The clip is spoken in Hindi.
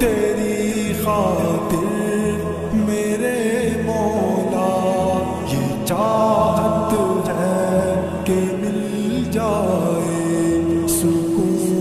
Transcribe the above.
तेरी खातिर मेरे मौला ये चाहत है कि मिल जाए।